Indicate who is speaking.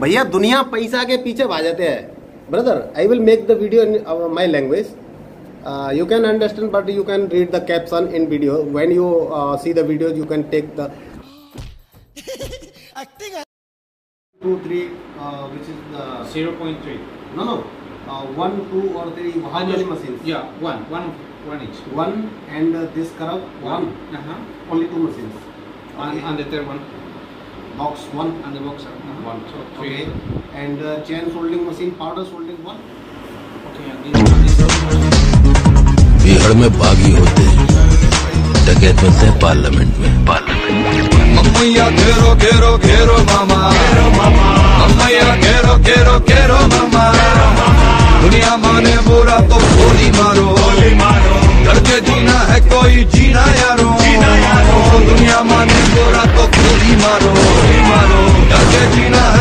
Speaker 1: भैया दुनिया पैसा के पीछे भाजते हैं brother I will make the video in my language you can understand but you can read the caption in video when you uh, see the video you can take the two three uh, which is the
Speaker 2: 0.3.
Speaker 1: no no uh, one two or three how machines
Speaker 2: Yeah, one, one, one each.
Speaker 1: one and uh, this curve one
Speaker 2: Uh-huh.
Speaker 1: only two machines Okay.
Speaker 2: And, and the third one,
Speaker 1: box one
Speaker 2: and the boxer. Uh-huh.
Speaker 1: one
Speaker 2: So three.
Speaker 1: okay and uh, chain soldering machine powder soldering one
Speaker 2: Okay, and this one is
Speaker 3: Bihar में बागी होते हैं डकैत मिलते हैं parliament में parliament
Speaker 4: मम्मैया घेरो घेरो घेरो मामा मम्मैया घेरो घेरो घेरो मामा दुनिया माने बुरा तो गोली मारो करके जीना है कोई जीना यारो दुनिया माने बुरा तो गोली मारो και την